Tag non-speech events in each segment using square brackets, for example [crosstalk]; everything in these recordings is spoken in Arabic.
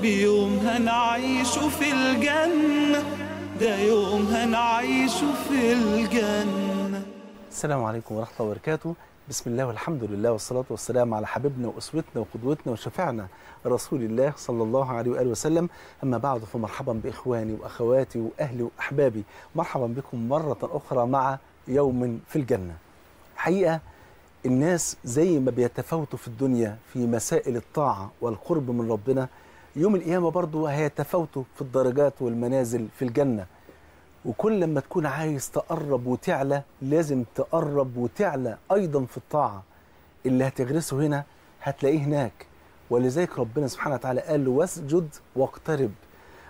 بيوم هنعيش في الجنة. ده يوم هنعيش في الجنة. السلام عليكم ورحمة الله وبركاته. بسم الله والحمد لله والصلاة والسلام على حبيبنا وأسوتنا وقدوتنا وشفيعنا رسول الله صلى الله عليه وآله وسلم. أما بعد فمرحبا بإخواني وأخواتي وأهلي وأحبابي. مرحبا بكم مرة أخرى مع يوم في الجنة. حقيقة الناس زي ما بيتفاوتوا في الدنيا في مسائل الطاعة والقرب من ربنا يوم القيامة برضو هيتفاوتوا في الدرجات والمنازل في الجنة. وكل لما تكون عايز تقرب وتعلى لازم تقرب وتعلى أيضا في الطاعة. اللي هتغرسه هنا هتلاقيه هناك. ولذلك ربنا سبحانه وتعالى قال له واسجد واقترب.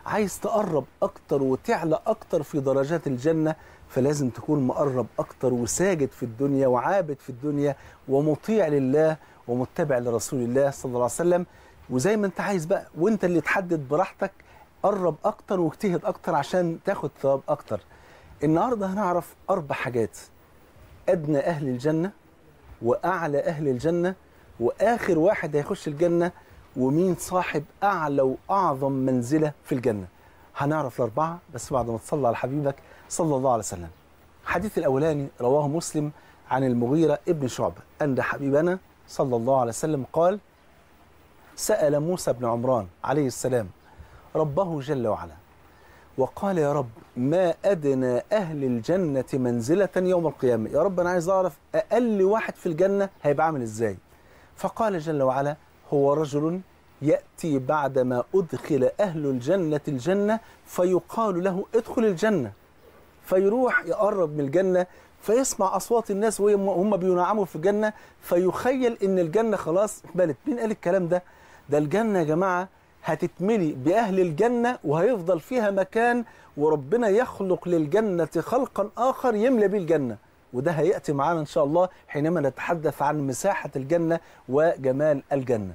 عايز تقرب أكتر وتعلى أكتر في درجات الجنة فلازم تكون مقرب أكتر وساجد في الدنيا وعابد في الدنيا ومطيع لله ومتبع لرسول الله صلى الله عليه وسلم. وزي ما انت عايز بقى وانت اللي تحدد براحتك قرب أكتر واجتهد أكتر عشان تاخد ثواب أكتر. النهارده هنعرف أربع حاجات. أدنى أهل الجنة وأعلى أهل الجنة وآخر واحد هيخش الجنة ومين صاحب أعلى وأعظم منزلة في الجنة. هنعرف الأربعة بس بعد ما تصلي على حبيبك صلى الله عليه وسلم. الحديث الأولاني رواه مسلم عن المغيرة ابن شعبة. أن حبيبنا صلى الله عليه وسلم قال سأل موسى بن عمران عليه السلام ربه جل وعلا وقال يا رب ما أدنى أهل الجنة منزلة يوم القيامة؟ يا رب أنا عايز أعرف أقل واحد في الجنة هيبقى عامل إزاي؟ فقال جل وعلا هو رجل يأتي بعدما أدخل أهل الجنة الجنة فيقال له ادخل الجنة فيروح يقرب من الجنة فيسمع أصوات الناس وهم بينعموا في الجنة فيخيل إن الجنة خلاص اتملت مين قال الكلام ده؟ ده الجنة يا جماعة هتتملي بأهل الجنة وهيفضل فيها مكان وربنا يخلق للجنة خلقا آخر يملى به الجنة. وده هيأتي معانا إن شاء الله حينما نتحدث عن مساحة الجنة وجمال الجنة.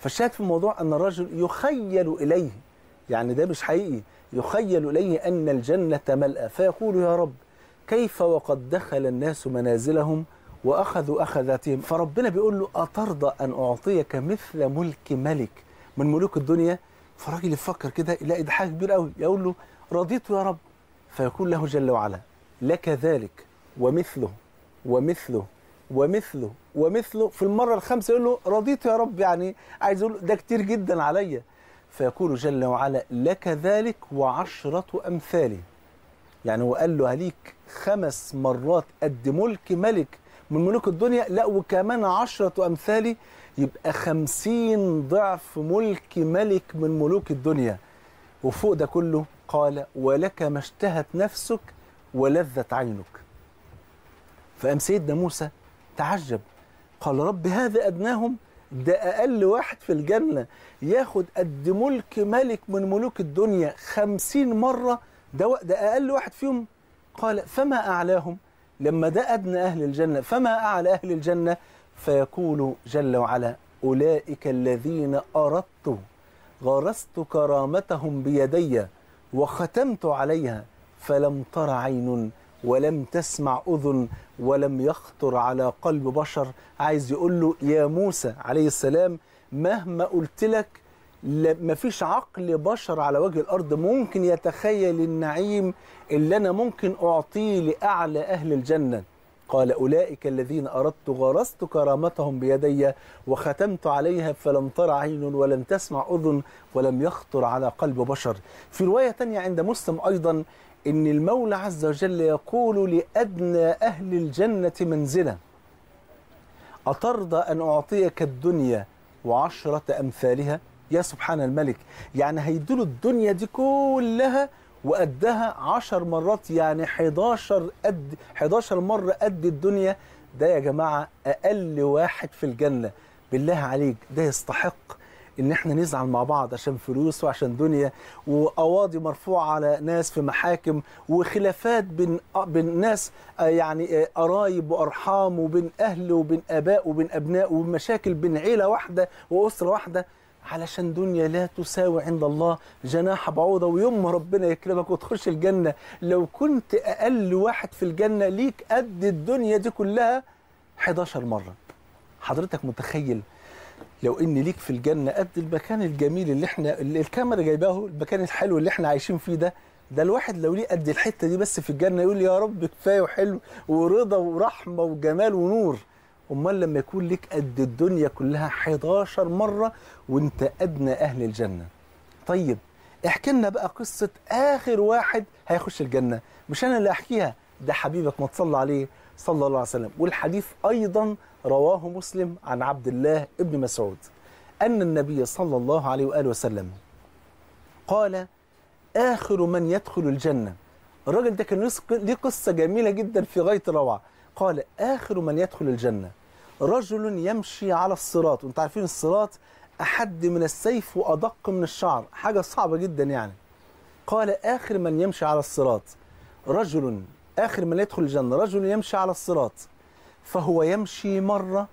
فالشاهد في الموضوع أن الرجل يخيل إليه يعني ده مش حقيقي يخيل إليه أن الجنة ملأى فيقول يا رب كيف وقد دخل الناس منازلهم وأخذوا أخذاتهم. فربنا بيقول له أترضى أن أعطيك مثل ملك ملك من ملوك الدنيا؟ فالراجل يفكر كده يلاقي ده حاجة كبيرة قوي يقول له رضيت يا رب. فيقول له جل وعلا لك ذلك ومثله ومثله ومثله ومثله. في المرة الخامسة يقول له رضيت يا رب. يعني عايز يقول ده كتير جدا عليا فيقول جل وعلا لك ذلك وعشرة أمثاله يعني هو قال له هليك خمس مرات قد ملك ملك من ملوك الدنيا لا وكمان عشرة أمثالي يبقى خمسين ضعف ملك ملك من ملوك الدنيا. وفوق ده كله قال ولك ما اشتهت نفسك ولذت عينك. فقام سيدنا موسى تعجب قال رب هذا أدناهم؟ ده أقل واحد في الجنة ياخد قد ملك ملك من ملوك الدنيا خمسين مرة ده, ده أقل واحد فيهم؟ قال فما أعلاهم؟ لما ده أدنى أهل الجنة فما أعلى أهل الجنة؟ فيقول جل وعلا أولئك الذين أردت غرست كرامتهم بيدي وختمت عليها فلم تر عين ولم تسمع أذن ولم يخطر على قلب بشر. عايز يقول له يا موسى عليه السلام مهما قلت لك ما فيش عقل بشر على وجه الأرض ممكن يتخيل النعيم اللي أنا ممكن أعطيه لأعلى أهل الجنة. قال أولئك الذين أردت غرست كرامتهم بيدي وختمت عليها فلم تر عين ولم تسمع أذن ولم يخطر على قلب بشر. في رواية تانية عند مسلم أيضا إن المولى عز وجل يقول لأدنى أهل الجنة منزلة أترضى أن أعطيك الدنيا وعشرة أمثالها؟ يا سبحان الملك يعني هيدوله الدنيا دي كلها وقدها عشر مرات يعني 11 قد 11 مرة قد الدنيا. ده يا جماعة أقل واحد في الجنة. بالله عليك ده يستحق إن إحنا نزعل مع بعض عشان فلوس وعشان دنيا وقواضي مرفوعة على ناس في محاكم وخلافات بين بين ناس آه، يعني آه، قرايب وأرحام وبين أهل وبين آباء وبين أبناء ومشاكل بين عيلة واحدة وأسرة واحدة. علشان دنيا لا تساوي عند الله. جناح بعوضة ويوم ما ربنا يكرمك وتخش الجنة. لو كنت أقل واحد في الجنة ليك قد الدنيا دي كلها 11 مرة. حضرتك متخيل لو إن ليك في الجنة قد المكان الجميل اللي إحنا اللي الكاميرا جايباه المكان الحلو اللي إحنا عايشين فيه ده؟ ده الواحد لو ليه قد الحتة دي بس في الجنة يقول يا رب كفاية وحلو ورضا ورحمة وجمال ونور. امال لما يكون ليك قد الدنيا كلها 11 مرة وانت أدنى أهل الجنة. طيب احكي لنا بقى قصة آخر واحد هيخش الجنة. مش أنا اللي أحكيها ده حبيبك ما تصلى عليه صلى الله عليه وسلم. والحديث أيضا رواه مسلم عن عبد الله ابن مسعود. أن النبي صلى الله عليه وآله وسلم قال آخر من يدخل الجنة. الراجل ده كان ليه قصة جميلة جدا في غاية الروعة. قال آخر من يدخل الجنة. رجل يمشي على الصراط. وأنتم عارفين الصراط أحد من السيف وأدق من الشعر. حاجة صعبة جدا يعني. قال آخر من يمشي على الصراط. رجل آخر من يدخل الجنة. رجل يمشي على الصراط. فهو يمشي مرة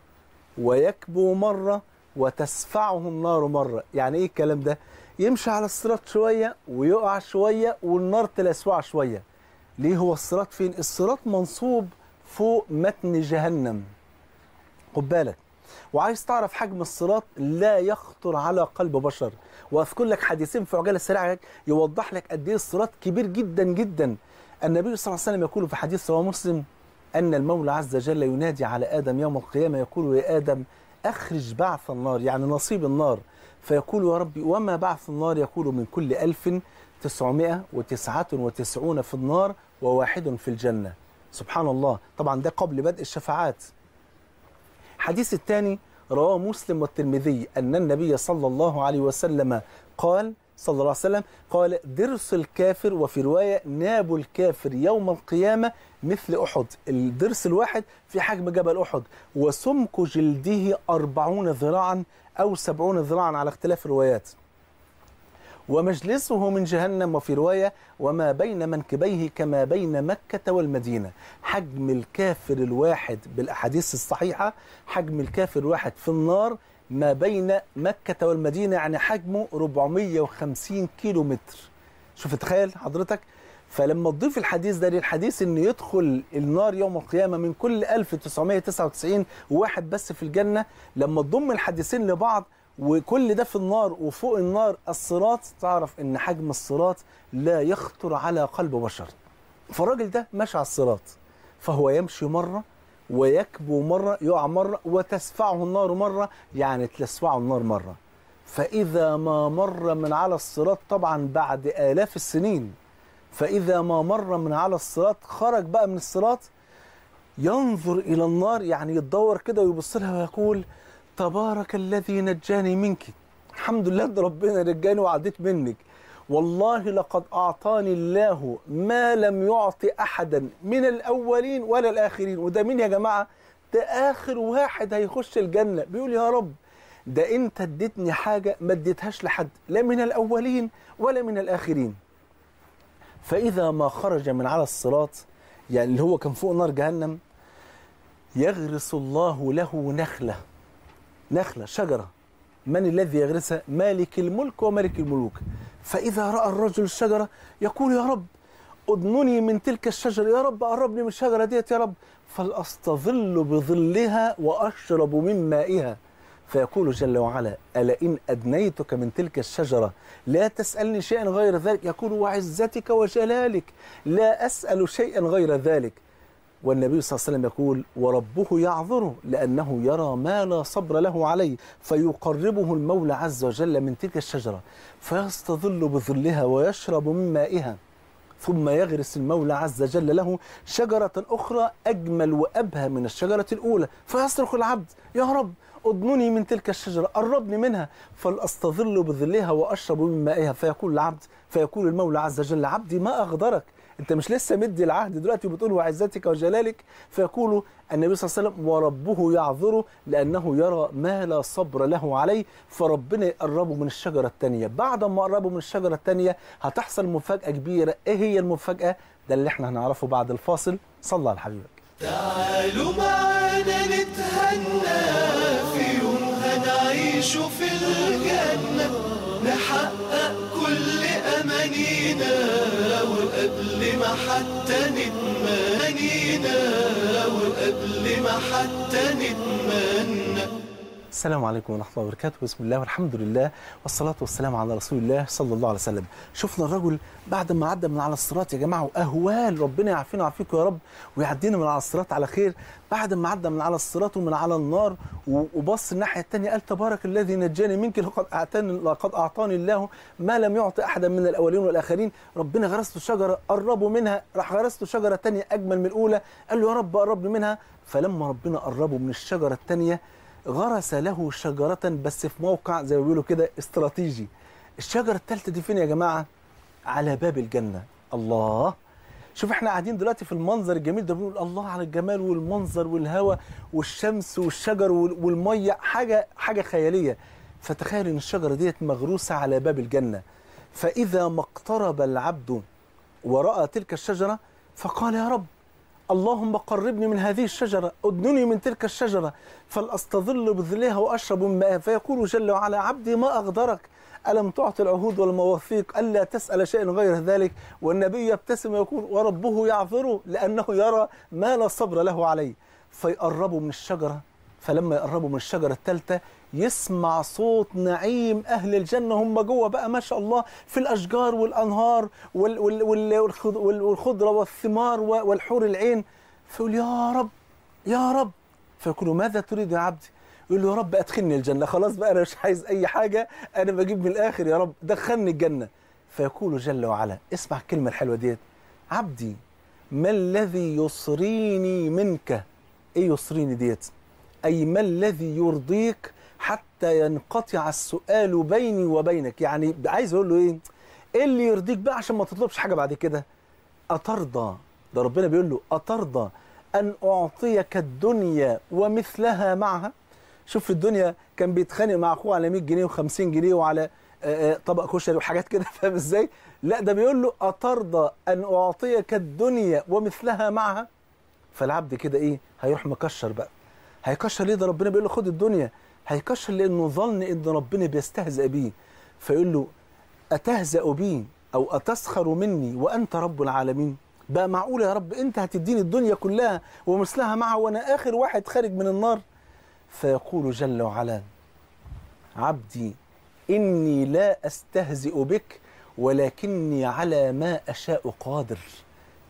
ويكبو مرة وتسفعه النار مرة. يعني إيه الكلام ده؟ يمشي على الصراط شوية ويقع شوية والنار تلسوع شوية. ليه هو الصراط فين؟ الصراط منصوب فوق متن جهنم. خد بالك وعايز تعرف حجم الصراط لا يخطر على قلب بشر. وأذكر لك حديثين في عجالة سريعة يوضح لك قد إيه الصراط كبير جدا جدا. النبي صلى الله عليه وسلم يقول في حديث رواه مسلم أن المولى عز وجل ينادي على آدم يوم القيامة يقول يا آدم أخرج بعث النار يعني نصيب النار. فيقول يا ربي وما بعث النار يقول من كل ألف تسعمائة وتسعة وتسعون في النار وواحد في الجنة. سبحان الله. طبعا ده قبل بدء الشفاعات. الحديث الثاني رواه مسلم والترمذي أن النبي صلى الله عليه وسلم قال صلى الله عليه وسلم قال درس الكافر وفي رواية ناب الكافر يوم القيامة مثل أحد. الدرس الواحد في حجم جبل أحد. وسمك جلده أربعون ذراعا أو سبعون ذراعا على اختلاف الروايات. ومجلسه من جهنم وفي رواية وما بين منكبيه كما بين مكة والمدينة. حجم الكافر الواحد بالأحاديث الصحيحة حجم الكافر الواحد في النار ما بين مكة والمدينة يعني حجمه 450 كيلو متر شوف تخيل حضرتك فلما تضيف الحديث ده للحديث ان يدخل النار يوم القيامة من كل 1999 واحد بس في الجنة لما تضم الحديثين لبعض وكل ده في النار وفوق النار الصراط تعرف إن حجم الصراط لا يخطر على قلب بشر. فالراجل ده ماشي على الصراط فهو يمشي مرة ويكبو مرة يقع مرة وتسفعه النار مرة يعني تلسفعه النار مرة. فإذا ما مر من على الصراط طبعا بعد آلاف السنين فإذا ما مر من على الصراط خرج بقى من الصراط ينظر إلى النار يعني يتدور كده ويبص لها ويقول تبارك الذي نجاني منك. الحمد لله ده ربنا نجاني وعديت منك. والله لقد أعطاني الله ما لم يعطي أحدا من الأولين ولا الآخرين. وده مين يا جماعة؟ ده آخر واحد هيخش الجنة. بيقول يا رب ده أنت اديتني حاجة ما اديتهاش لحد لا من الأولين ولا من الآخرين. فإذا ما خرج من على الصراط يعني اللي هو كان فوق نار جهنم يغرس الله له نخلة. نخلة شجرة. من الذي يغرسها مالك الملك وملك الملوك؟ فإذا رأى الرجل الشجرة يقول يا رب أدنني من تلك الشجرة يا رب قربني من الشجرة ديت يا رب. فلأستظل بظلها وأشرب من مائها. فيقول جل وعلا ألا إن أدنيتك من تلك الشجرة؟ لا تسألني شيئا غير ذلك. يقول وعزتك وجلالك لا أسأل شيئا غير ذلك. والنبي صلى الله عليه وسلم يقول وربه يعذره لأنه يرى ما لا صبر له عليه فيقربه المولى عز وجل من تلك الشجرة فيستظل بظلها ويشرب من مائها ثم يغرس المولى عز وجل له شجرة أخرى أجمل وأبهى من الشجرة الأولى فيصرخ العبد يا رب أضنني من تلك الشجرة قربني منها. فلأستظل بظلها وأشرب من مائها فيقول العبد فيقول المولى عز وجل عبدي ما أغدرك انت مش لسه مدي العهد دلوقتي وبتقول وعزتك وجلالك؟ فيقول النبي صلى الله عليه وسلم وربه يعذره لأنه يرى ما لا صبر له عليه فربنا يقربه من الشجرة الثانية بعد ما قربه من الشجرة الثانية هتحصل مفاجأة كبيرة. إيه هي المفاجأة؟ ده اللي إحنا هنعرفه بعد الفاصل. صلى على حبيبك. تعالوا معانا نتهنى في يوم هنعيش في الجنة نحقق كل أمانينا. وقبل حتى نتمنينا وقبل ما حتى نتمنى. السلام عليكم ورحمة الله وبركاته. بسم الله والحمد لله والصلاة والسلام على رسول الله صلى الله عليه وسلم. شفنا الرجل بعد ما عدى من على الصراط. يا جماعة وأهوال. ربنا يعافينا ويعافيكم يا رب ويعدينا من على الصراط على خير. بعد ما عدى من على الصراط ومن على النار وبص الناحية الثانية قال تبارك الذي نجاني منك لقد أعطاني لقد أعطاني الله ما لم يعطي أحدا من الأولين والآخرين. ربنا غرست شجرة قربوا منها راح غرست شجرة تانية أجمل من الأولى. قال له يا رب قربني منها. فلما ربنا قربه من الشجرة الثانية غرس له شجرة بس في موقع زي ما بيقولوا كده استراتيجي. الشجرة الثالثة دي فين يا جماعة؟ على باب الجنة. الله! شوف إحنا قاعدين دلوقتي في المنظر الجميل ده بنقول الله على الجمال والمنظر والهواء والشمس والشجر وال- والمية. حاجة حاجة خيالية. فتخيل إن الشجرة ديت مغروسة على باب الجنة. فإذا ما اقترب العبد ورأى تلك الشجرة فقال يا رب اللهم قربني من هذه الشجرة أدنني من تلك الشجرة. فلأستظل بظلها وأشرب من ماءها فيقول جل وعلا عبدي ما أغدرك؟ ألم تعطي العهود والمواثيق ألا تسأل شيئا غير ذلك؟ والنبي يبتسم ويقول وربه يعذره لأنه يرى ما لا صبر له عليه. فيقربوا من الشجرة فلما يقربوا من الشجرة الثالثة يسمع صوت نعيم أهل الجنة. هم جوه بقى ما شاء الله في الأشجار والأنهار وال وال وال والخض- وال- والخضرة والثمار والحور العين. فيقول يا رب يا رب. فيقول ماذا تريد يا عبدي؟ يقول له يا رب أدخلني الجنة. خلاص بقى أنا مش عايز أي حاجة أنا بجيب من الآخر. يا رب دخلني الجنة. فيقول جل وعلا اسمع الكلمة الحلوة ديت. عبدي ما الذي يصريني منك؟ إيه يصريني ديت؟ أي ما الذي يرضيك حتى ينقطع السؤال بيني وبينك. يعني عايز أقول له إيه؟ إيه اللي يرضيك بقى عشان ما تطلبش حاجة بعد كده؟ أترضى. ده ربنا بيقول له أترضى أن أعطيك الدنيا ومثلها معها. شوف الدنيا كان بيتخانق مع أخوه على 100 جنيه و50 جنيه وعلى آه، آه، طبق كشري وحاجات كده. [laughs] فاهم إزاي؟ لا ده بيقول له أترضى أن أعطيك الدنيا ومثلها معها. فالعبد كده إيه؟ هيروح مكشر بقى. هيكشر ليه؟ ده ربنا بيقول له خد الدنيا. هيكشر لأنه ظن إن ربنا بيستهزئ بيه. فيقول له أتهزأ بي أو أتسخر مني وأنت رب العالمين؟ بقى معقول يا رب أنت هتديني الدنيا كلها ومثلها معها وأنا آخر واحد خارج من النار؟ فيقول جل وعلا عبدي إني لا أستهزئ بك ولكني على ما أشاء قادر.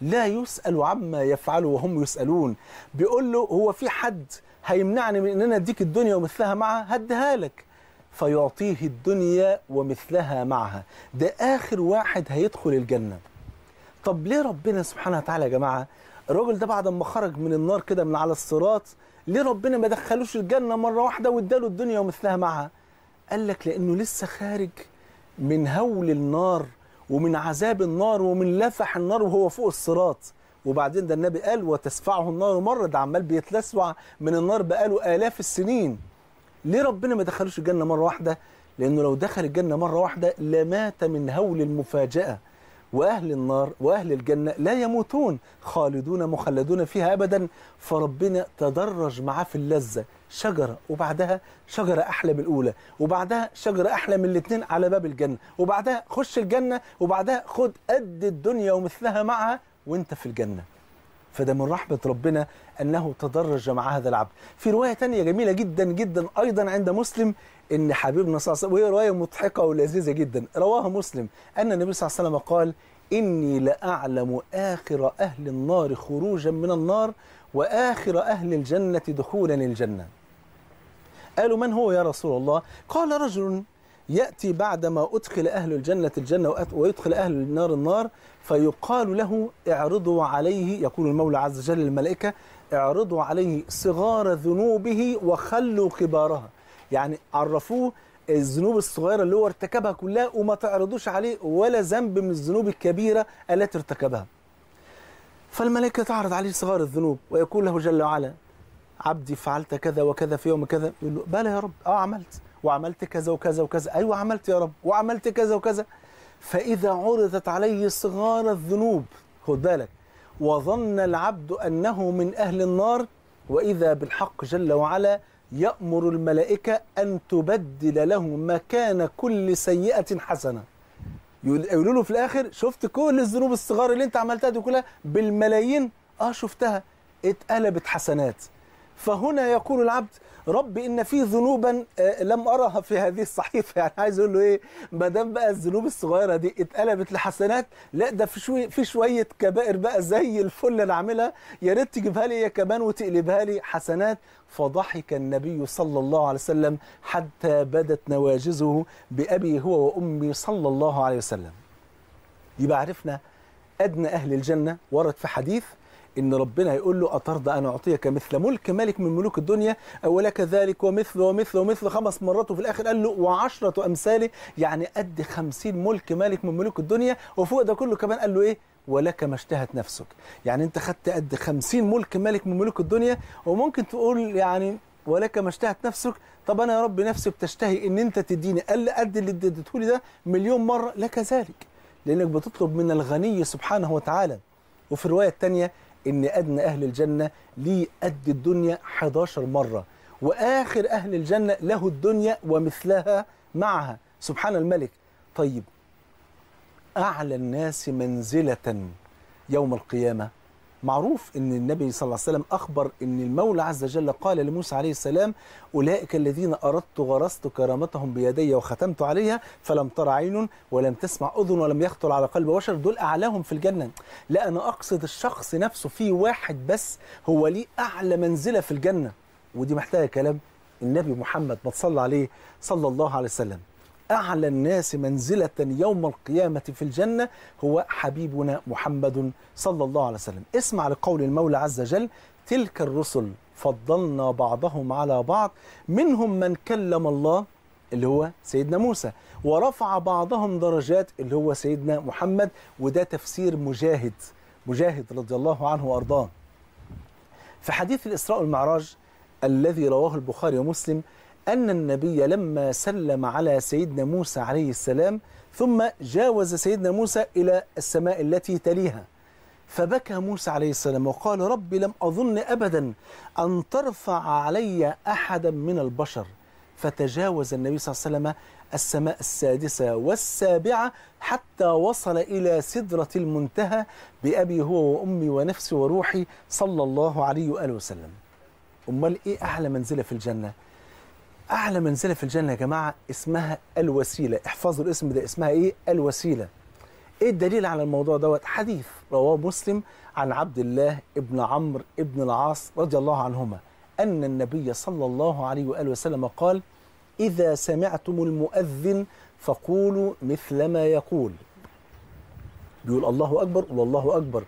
لا يسأل عما يفعل وهم يسألون. بيقول له هو في حد هيمنعني من إن أنا أديك الدنيا ومثلها معها؟ هديها لك. فيعطيه الدنيا ومثلها معها. ده آخر واحد هيدخل الجنة. طب ليه ربنا سبحانه وتعالى يا جماعة الراجل ده بعد ما خرج من النار كده من على الصراط ليه ربنا ما دخلوش الجنة مرة واحدة واداله الدنيا ومثلها معها؟ قال لك لأنه لسه خارج من هول النار ومن عذاب النار ومن لفح النار وهو فوق الصراط. وبعدين ده النبي قال وتسفعه النار مرة ده عمال بيتلسع من النار بقاله آلاف السنين. ليه ربنا ما دخلوش الجنة مرة واحدة؟ لأنه لو دخل الجنة مرة واحدة لمات من هول المفاجأة. وأهل النار وأهل الجنة لا يموتون خالدون مخلدون فيها ابدا. فربنا تدرج معاه في اللذة. شجرة وبعدها شجرة أحلى من الأولى وبعدها شجرة أحلى من الاثنين على باب الجنة وبعدها خش الجنة وبعدها خد قد الدنيا ومثلها معها. وانت في الجنة. فده من رحمة ربنا أنه تدرج مع هذا العبد. في رواية تانية جميلة جدا جدا أيضا عند مسلم إن حبيبنا صلى الله عليه وسلم وهي رواية مضحكة ولذيذة جدا. رواها مسلم أن النبي صلى الله عليه وسلم قال إني لأعلم آخر أهل النار خروجا من النار وآخر أهل الجنة دخولا الجنة قالوا من هو يا رسول الله؟ قال رجل يأتي بعدما أدخل أهل الجنة الجنة ويدخل أهل النار النار فيقال له اعرضوا عليه يقول المولى عز وجل للملائكة اعرضوا عليه صغار ذنوبه وخلوا كبارها. يعني عرفوه الذنوب الصغيرة اللي هو ارتكبها كلها وما تعرضوش عليه ولا ذنب من الذنوب الكبيرة التي ارتكبها. فالملائكة تعرض عليه صغار الذنوب ويقول له جل وعلا عبدي فعلت كذا وكذا في يوم كذا. يقول له بلى يا رب آه عملت. وعملت كذا وكذا وكذا. أيوه عملت يا رب. وعملت كذا وكذا. فإذا عرضت عليه صغار الذنوب خد بالك. وظن العبد أنه من أهل النار وإذا بالحق جل وعلا يأمر الملائكة أن تبدل له مكان كل سيئة حسنة. يقول- يقولوا له في الآخر شفت كل الذنوب الصغار اللي أنت عملتها دي كلها؟ بالملايين. آه شفتها. اتقلبت حسنات. فهنا يقول العبد رب إن في ذنوبا آه، لم ارها في هذه الصحيفة. [laughs] يعني عايز أقول له إيه؟ ما دام بقى الذنوب الصغيرة دي اتقلبت لحسنات لا ده في شوية في شوية كبائر بقى زي الفل اللي عاملها يا ريت تجيبها لي هي كمان وتقلبها لي حسنات. فضحك النبي صلى الله عليه وسلم حتى بدت نواجزه بأبي هو وأمي صلى الله عليه وسلم. يبقى عرفنا أدنى أهل الجنة ورد في حديث إن ربنا يقول له أترضى أن أعطيك مثل ملك ملك من ملوك الدنيا أو لك ذلك ومثل ومثل ومثل خمس مرات وفي الآخر قال له وعشرة أمثاله يعني قد خمسين ملك ملك من ملوك الدنيا وفوق ده كله كمان قال له إيه؟ ولك ما اشتهت نفسك. يعني أنت خدت قد خمسين ملك ملك من ملوك الدنيا وممكن تقول يعني ولك ما اشتهت نفسك؟ طب أنا يا رب نفسي بتشتهي إن أنت تديني قال قد اللي اديته لي ده مليون مرة لك ذلك. لأنك بتطلب من الغني سبحانه وتعالى. وفي الرواية الثانية إن أدنى أهل الجنة ليه قد الدنيا 11 مرة وآخر أهل الجنة له الدنيا ومثلها معها. سبحان الملك. طيب أعلى الناس منزلة يوم القيامة؟ معروف إن النبي صلى الله عليه وسلم أخبر إن المولى عز وجل قال لموسى عليه السلام أولئك الذين أردت غرست كرامتهم بيدي وختمت عليها فلم تر عين ولم تسمع أذن ولم يخطر على قلب بشر دول أعلاهم في الجنة. لا أنا أقصد الشخص نفسه في واحد بس هو ليه أعلى منزلة في الجنة ودي محتاجة كلام النبي محمد ما تصلى عليه صلى الله عليه وسلم. أعلى الناس منزلة يوم القيامة في الجنة هو حبيبنا محمد صلى الله عليه وسلم. اسمع لقول المولى عز وجل تلك الرسل فضلنا بعضهم على بعض منهم من كلم الله اللي هو سيدنا موسى ورفع بعضهم درجات اللي هو سيدنا محمد وده تفسير مجاهد مجاهد رضي الله عنه وأرضاه. في حديث الإسراء والمعراج الذي رواه البخاري ومسلم أن النبي لما سلم على سيدنا موسى عليه السلام ثم جاوز سيدنا موسى إلى السماء التي تليها. فبكى موسى عليه السلام وقال رب لم أظن أبدا أن ترفع علي أحدا من البشر. فتجاوز النبي صلى الله عليه وسلم السماء السادسة والسابعة حتى وصل إلى سدرة المنتهى بأبي هو وأمي ونفسي وروحي صلى الله عليه وآله وسلم. أمال إيه أعلى منزلة في الجنة؟ أعلى منزلة في الجنة يا جماعة اسمها الوسيلة احفظوا الاسم ده اسمها إيه؟ الوسيلة إيه الدليل على الموضوع دوت؟ حديث رواه مسلم عن عبد الله ابن عمرو ابن العاص رضي الله عنهما أن النبي صلى الله عليه وآله وسلم قال إذا سمعتم المؤذن فقولوا مثل ما يقول بيقول الله أكبر قول الله أكبر آه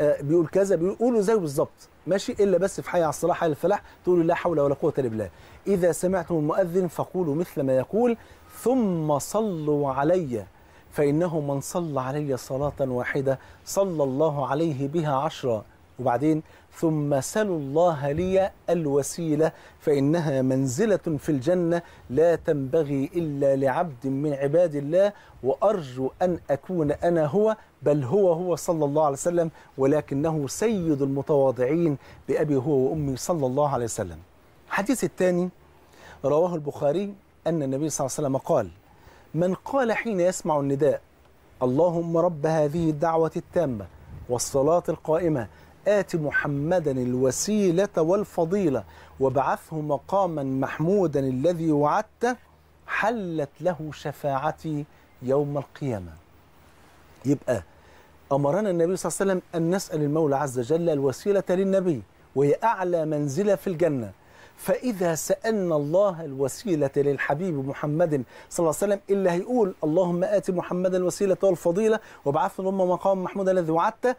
بيقول كذا بيقولوا زي بالظبط ماشي؟ إلا بس في حي على الصلاه حي الفلاح تقولوا لا حول ولا قوة إلا بالله. إذا سمعتم المؤذن فقولوا مثل ما يقول ثم صلوا علي. فإنه من صلى علي صلاة واحدة صلى الله عليه بها عشرا. وبعدين ثم سلوا الله لي الوسيلة فإنها منزلة في الجنة لا تنبغي إلا لعبد من عباد الله وأرجو أن أكون أنا هو بل هو هو صلى الله عليه وسلم ولكنه سيد المتواضعين بأبي هو وأمي صلى الله عليه وسلم. الحديث الثاني رواه البخاري أن النبي صلى الله عليه وسلم قال من قال حين يسمع النداء اللهم رب هذه الدعوة التامة والصلاة القائمة آت محمدا الوسيلة والفضيلة وابعثه مقاما محمودا الذي وعدته حلت له شفاعتي يوم القيامة. يبقى أمرنا النبي صلى الله عليه وسلم أن نسأل المولى عز وجل الوسيلة للنبي وهي أعلى منزلة في الجنة. فإذا سألنا الله الوسيلة للحبيب محمد صلى الله عليه وسلم إلا هيقول اللهم آت محمدا الوسيلة والفضيلة وابعث له مقام محمود الذي وعدته.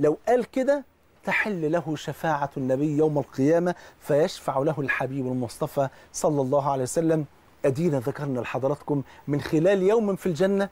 لو قال كده تحل له شفاعة النبي يوم القيامة فيشفع له الحبيب المصطفى صلى الله عليه وسلم. أدينا ذكرنا لحضراتكم من خلال يوم في الجنة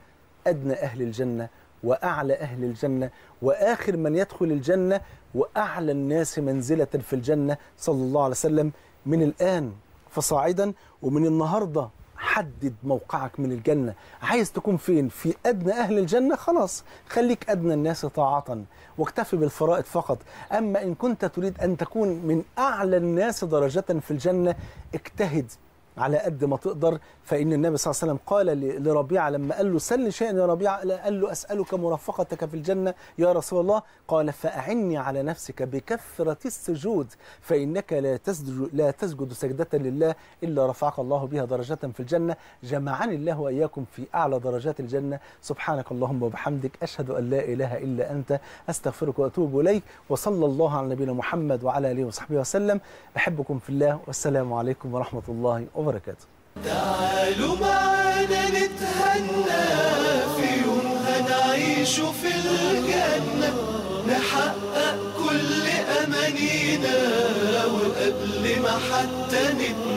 أدنى أهل الجنة وأعلى أهل الجنة وآخر من يدخل الجنة وأعلى الناس منزلة في الجنة صلى الله عليه وسلم. من الآن فصاعدا ومن النهارده حدد موقعك من الجنة. عايز تكون فين؟ في أدنى أهل الجنة؟ خلاص خليك أدنى الناس طاعة واكتفي بالفرائض فقط. أما إن كنت تريد أن تكون من أعلى الناس درجة في الجنة اجتهد. على قد ما تقدر. فإن النبي صلى الله عليه وسلم قال لربيعة لما قال له سل شيئا يا ربيعة قال له أسألك مرافقتك في الجنة يا رسول الله. قال فأعني على نفسك بكثرة السجود فإنك لا تسجد, لا تسجد سجدة لله إلا رفعك الله بها درجة في الجنة. جمعني الله وإياكم في أعلى درجات الجنة. سبحانك اللهم وبحمدك أشهد أن لا إله إلا أنت أستغفرك وأتوب إليك. وصلى الله على نبينا محمد وعلى آله وصحبه وسلم. أحبكم في الله والسلام عليكم ورحمة الله وبركاته. تعالوا معانا نتهنى في يوم هنعيش في الجنة نحقق كل أمانينا وقبل ما حتى نتمنى